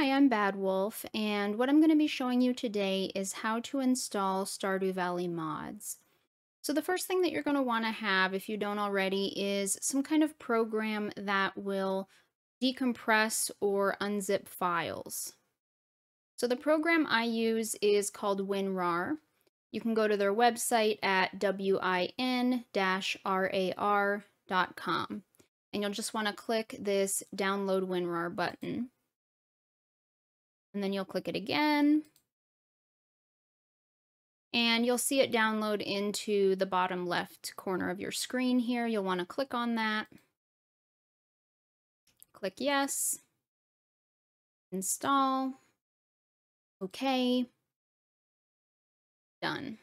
Hi, I'm Bad Wolf, and what I'm going to be showing you today is how to install Stardew Valley mods. So the first thing that you're going to want to have, if you don't already, is some kind of program that will decompress or unzip files. So the program I use is called WinRAR. You can go to their website at win-rar.com and you'll just want to click this download WinRAR button. And then you'll click it again. And you'll see it download into the bottom left corner of your screen here. You'll want to click on that. Click yes. Install. Okay. Done.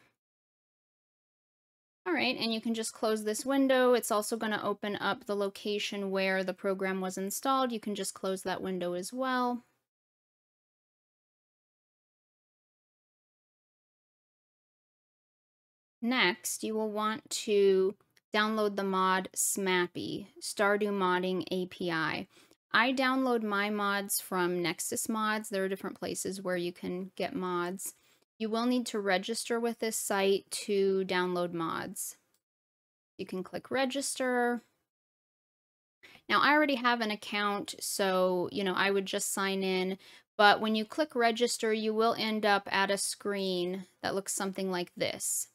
All right, and you can just close this window. It's also going to open up the location where the program was installed. You can just close that window as well. Next, you will want to download the mod SMAPI, Stardew Modding API. I download my mods from Nexus Mods. There are different places where you can get mods. You will need to register with this site to download mods. You can click register. Now, I already have an account, so, you know, I would just sign in. But when you click register, you will end up at a screen that looks something like this.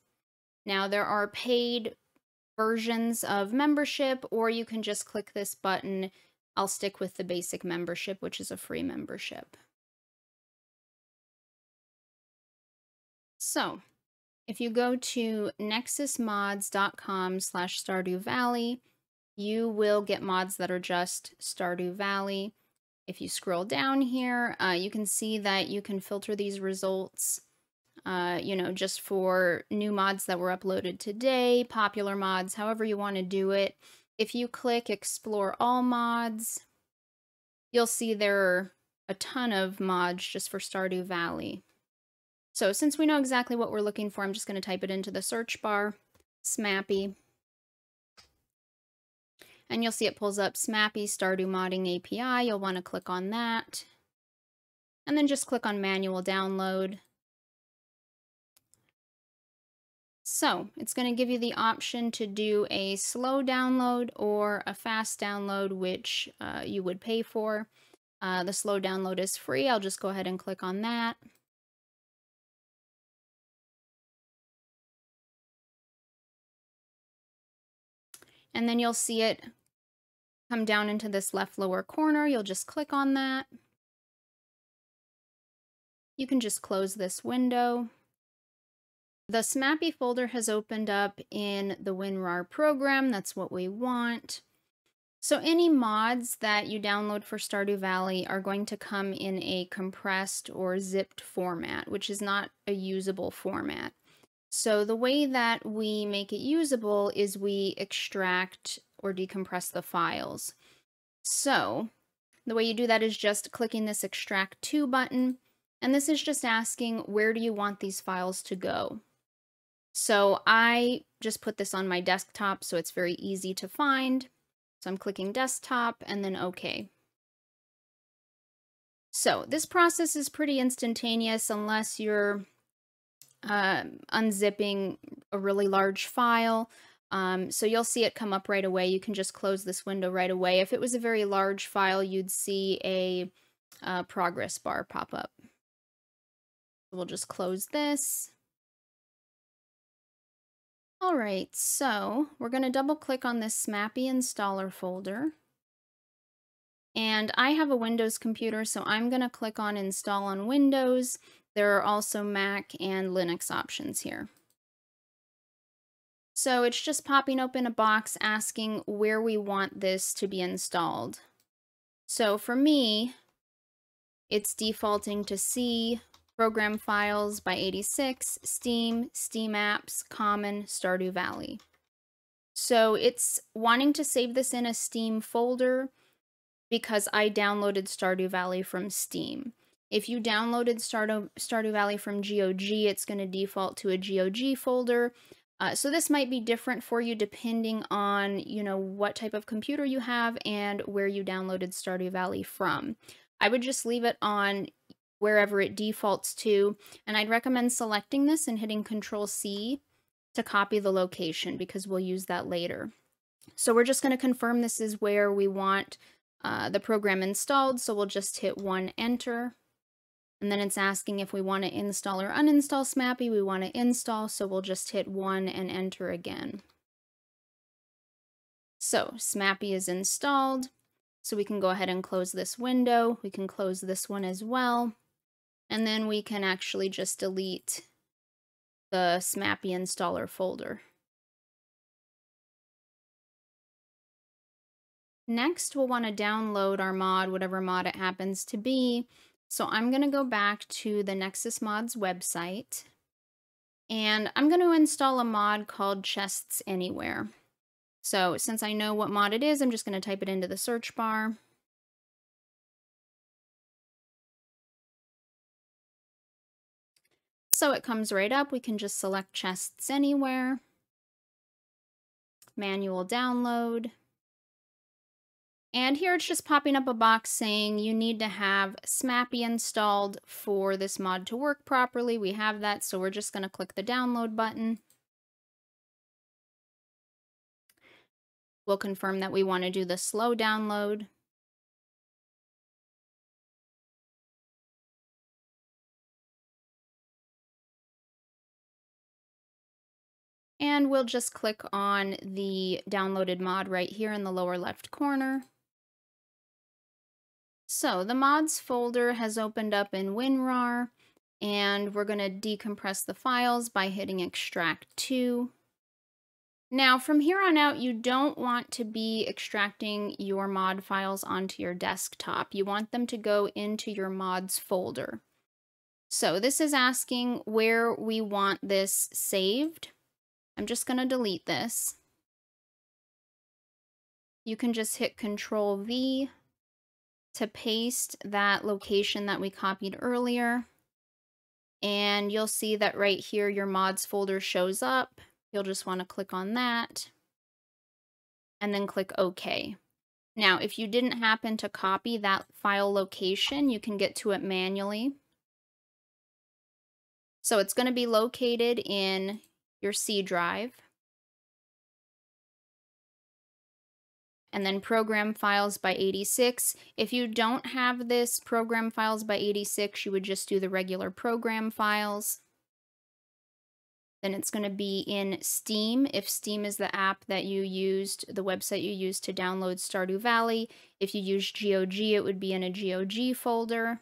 Now, there are paid versions of membership, or you can just click this button. I'll stick with the basic membership, which is a free membership. So, if you go to nexusmods.com slash Stardew Valley, you will get mods that are just Stardew Valley. If you scroll down here, uh, you can see that you can filter these results uh, you know, just for new mods that were uploaded today, popular mods, however you want to do it. If you click explore all mods, you'll see there are a ton of mods just for Stardew Valley. So since we know exactly what we're looking for, I'm just going to type it into the search bar, SMAPI. And you'll see it pulls up SMAPI Stardew Modding API. You'll want to click on that. And then just click on Manual Download. So it's going to give you the option to do a slow download or a fast download, which uh, you would pay for. Uh, the slow download is free. I'll just go ahead and click on that. And then you'll see it come down into this left lower corner. You'll just click on that. You can just close this window. The SMAPI folder has opened up in the WinRAR program. That's what we want. So any mods that you download for Stardew Valley are going to come in a compressed or zipped format, which is not a usable format. So the way that we make it usable is we extract or decompress the files. So the way you do that is just clicking this extract to button, and this is just asking where do you want these files to go. So I just put this on my desktop so it's very easy to find. So I'm clicking desktop and then OK. So this process is pretty instantaneous unless you're uh, unzipping a really large file. Um, so you'll see it come up right away. You can just close this window right away. If it was a very large file, you'd see a uh, progress bar pop up. We'll just close this. All right, so we're going to double click on this SMAPI installer folder. And I have a Windows computer, so I'm going to click on install on Windows. There are also Mac and Linux options here. So it's just popping open a box asking where we want this to be installed. So for me, it's defaulting to C Program Files by 86, Steam, Steam Apps, Common, Stardew Valley. So it's wanting to save this in a Steam folder because I downloaded Stardew Valley from Steam. If you downloaded Stardew, Stardew Valley from GOG, it's going to default to a GOG folder. Uh, so this might be different for you depending on, you know, what type of computer you have and where you downloaded Stardew Valley from. I would just leave it on wherever it defaults to. And I'd recommend selecting this and hitting Control C to copy the location because we'll use that later. So we're just going to confirm this is where we want uh, the program installed. So we'll just hit one enter. And then it's asking if we want to install or uninstall SMAPI. We want to install, so we'll just hit one and enter again. So SMAPI is installed. So we can go ahead and close this window. We can close this one as well. And then we can actually just delete the SMAPI installer folder. Next, we'll want to download our mod, whatever mod it happens to be. So I'm going to go back to the Nexus Mods website. And I'm going to install a mod called Chests Anywhere. So since I know what mod it is, I'm just going to type it into the search bar. So it comes right up. We can just select chests anywhere. Manual download. And here it's just popping up a box saying you need to have SMAPI installed for this mod to work properly. We have that, so we're just going to click the download button. We'll confirm that we want to do the slow download. And we'll just click on the downloaded mod right here in the lower left corner. So the mods folder has opened up in WinRAR, and we're going to decompress the files by hitting extract to. Now, from here on out, you don't want to be extracting your mod files onto your desktop. You want them to go into your mods folder. So this is asking where we want this saved. I'm just going to delete this. You can just hit Control V to paste that location that we copied earlier. And you'll see that right here, your mods folder shows up. You'll just want to click on that and then click OK. Now, if you didn't happen to copy that file location, you can get to it manually. So it's going to be located in your C drive. and then program files by 86. If you don't have this program files by 86, you would just do the regular program files. Then it's going to be in Steam, if Steam is the app that you used, the website you used to download Stardew Valley. If you use GOG, it would be in a GOG folder.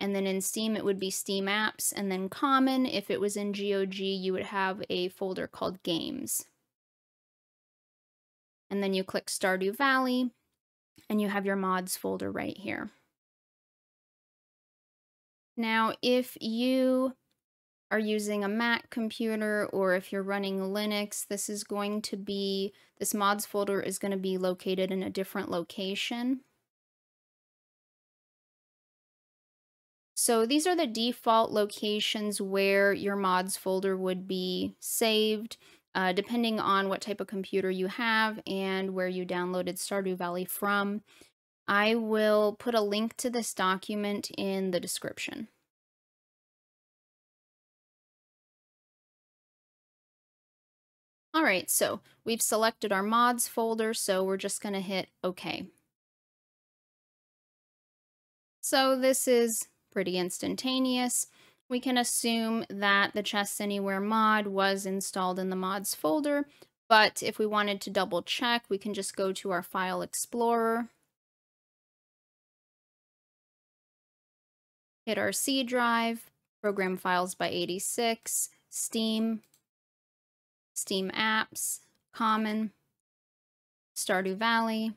And then in Steam, it would be Steam Apps. And then Common, if it was in GOG, you would have a folder called Games. And then you click Stardew Valley, and you have your mods folder right here. Now, if you are using a Mac computer or if you're running Linux, this is going to be, this mods folder is going to be located in a different location. So these are the default locations where your mods folder would be saved, uh, depending on what type of computer you have and where you downloaded Stardew Valley from. I will put a link to this document in the description. All right, so we've selected our mods folder, so we're just going to hit OK. So this is pretty instantaneous. We can assume that the Chests Anywhere mod was installed in the mods folder, but if we wanted to double check, we can just go to our File Explorer, hit our C drive, program files by 86, Steam, Steam Apps, Common, Stardew Valley,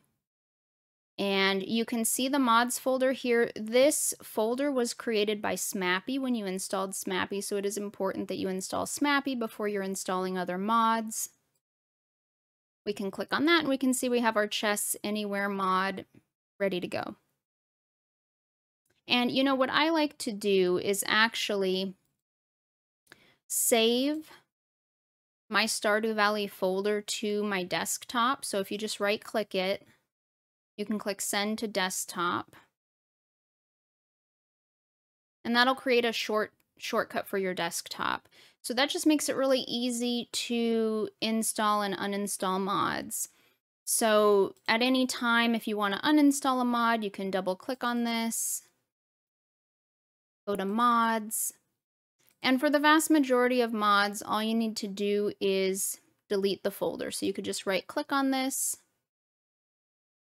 and you can see the mods folder here. This folder was created by SMAPI when you installed SMAPI, so it is important that you install SMAPI before you're installing other mods. We can click on that and we can see we have our Chests Anywhere mod ready to go. And you know what I like to do is actually save my Stardew Valley folder to my desktop. So if you just right click it, You can click send to desktop. And that'll create a short shortcut for your desktop. So that just makes it really easy to install and uninstall mods. So at any time, if you want to uninstall a mod, you can double click on this, go to mods, and for the vast majority of mods, all you need to do is delete the folder. So you could just right click on this,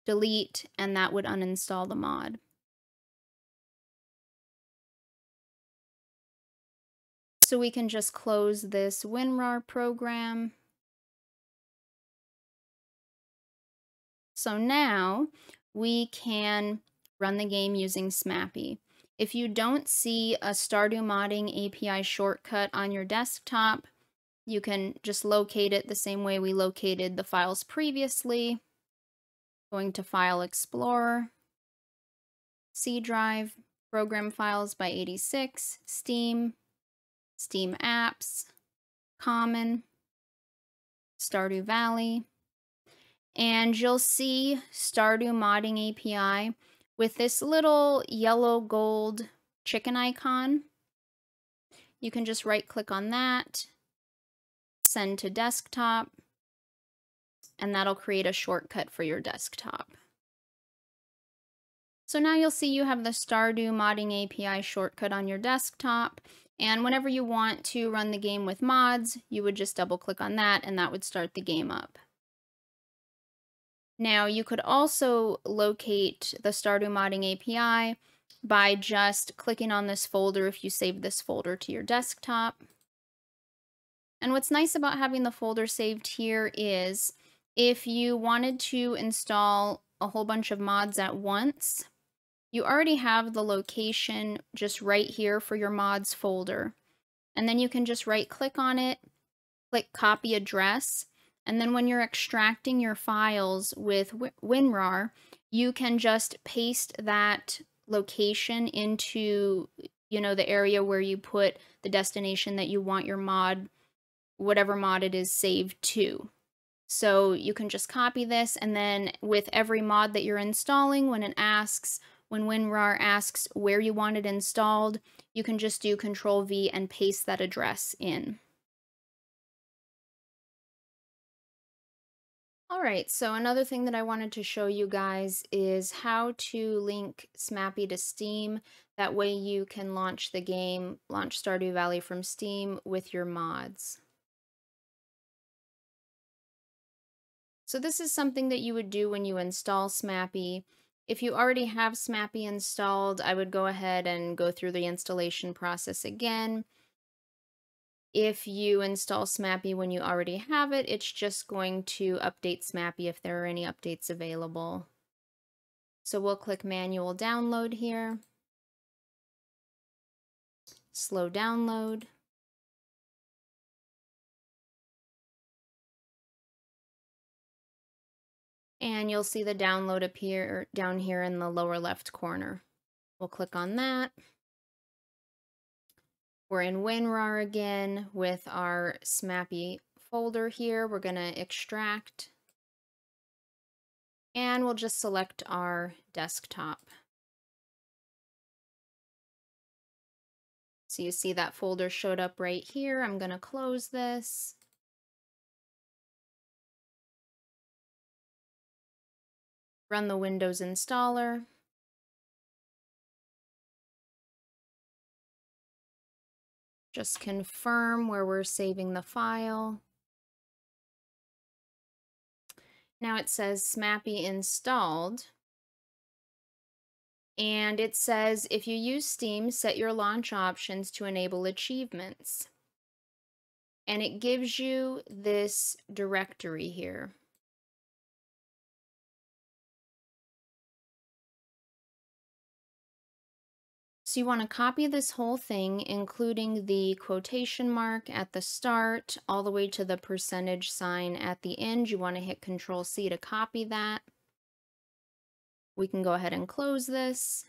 delete, and that would uninstall the mod. So we can just close this WinRAR program. So now we can run the game using SMAPI. If you don't see a Stardew Modding API shortcut on your desktop, you can just locate it the same way we located the files previously. Going to File Explorer, C Drive, Program Files by 86, Steam, Steam Apps, Common, Stardew Valley, and you'll see Stardew Modding API with this little yellow gold chicken icon. You can just right click on that, send to desktop, and that'll create a shortcut for your desktop. So now you'll see you have the Stardew Modding API shortcut on your desktop, and whenever you want to run the game with mods, you would just double click on that and that would start the game up. Now, you could also locate the Stardew Modding API by just clicking on this folder if you save this folder to your desktop. And what's nice about having the folder saved here is if you wanted to install a whole bunch of mods at once, you already have the location just right here for your mods folder. And then you can just right click on it, click copy address, and then when you're extracting your files with WinRAR, you can just paste that location into, you know, the area where you put the destination that you want your mod, whatever mod it is, saved to. So you can just copy this, and then with every mod that you're installing, when it asks, when WinRAR asks where you want it installed, you can just do Control V and paste that address in. All right, so another thing that I wanted to show you guys is how to link SMAPI to Steam. That way you can launch the game, launch Stardew Valley from Steam with your mods. So this is something that you would do when you install SMAPI. If you already have SMAPI installed, I would go ahead and go through the installation process again. If you install SMAPI when you already have it, it's just going to update SMAPI if there are any updates available. So we'll click manual download here. Slow download. And you'll see the download appear down here in the lower left corner. We'll click on that. We're in WinRAR again with our SMAPI folder here. We're going to extract. And we'll just select our desktop. So you see that folder showed up right here. I'm going to close this. Run the Windows installer. Just confirm where we're saving the file. Now it says SMAPI installed. And it says if you use Steam, set your launch options to enable achievements. And it gives you this directory here. So you want to copy this whole thing, including the quotation mark at the start, all the way to the percentage sign at the end. You want to hit Control C to copy that. We can go ahead and close this.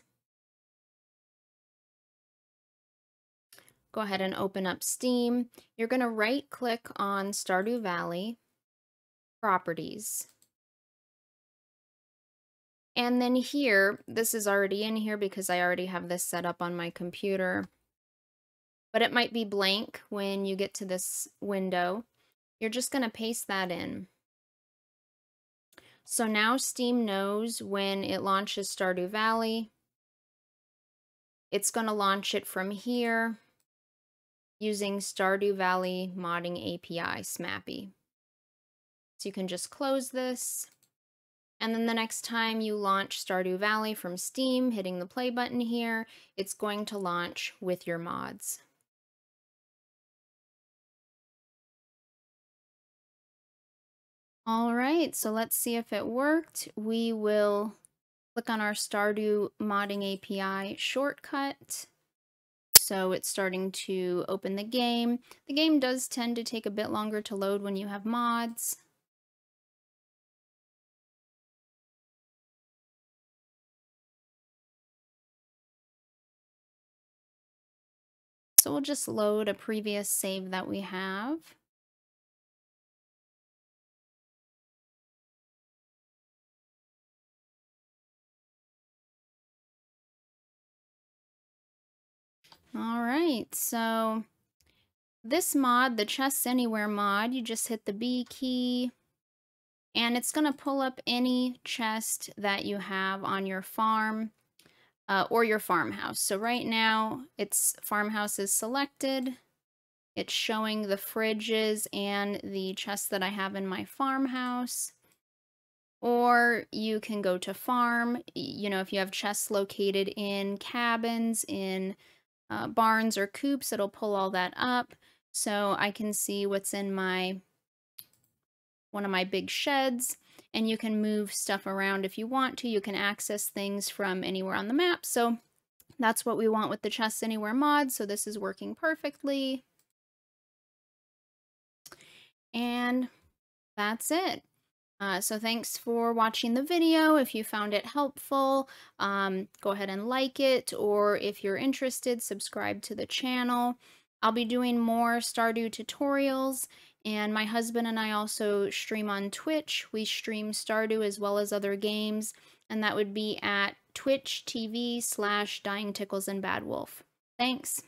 Go ahead and open up Steam. You're going to right click on Stardew Valley, Properties. And then here, this is already in here because I already have this set up on my computer. But it might be blank when you get to this window. You're just going to paste that in. So now Steam knows when it launches Stardew Valley, it's going to launch it from here using Stardew Valley modding API, SMAPI. So you can just close this. And then the next time you launch Stardew Valley from Steam, hitting the play button here, it's going to launch with your mods. All right, so let's see if it worked. We will click on our Stardew modding API shortcut. So it's starting to open the game. The game does tend to take a bit longer to load when you have mods. So we'll just load a previous save that we have. All right, so this mod, the Chests Anywhere mod, you just hit the B key and it's going to pull up any chest that you have on your farm uh, or your farmhouse. So right now, it's farmhouse is selected. It's showing the fridges and the chests that I have in my farmhouse. Or you can go to farm, you know, if you have chests located in cabins, in uh, barns or coops, it'll pull all that up. So I can see what's in my one of my big sheds and you can move stuff around if you want to. You can access things from anywhere on the map. So that's what we want with the Chests Anywhere mod. So this is working perfectly. And that's it. Uh, so thanks for watching the video. If you found it helpful, um, go ahead and like it, or if you're interested, subscribe to the channel. I'll be doing more Stardew tutorials, and my husband and I also stream on Twitch. We stream Stardew as well as other games, and that would be at Twitch TV slash Dying Tickles and Bad Wolf. Thanks.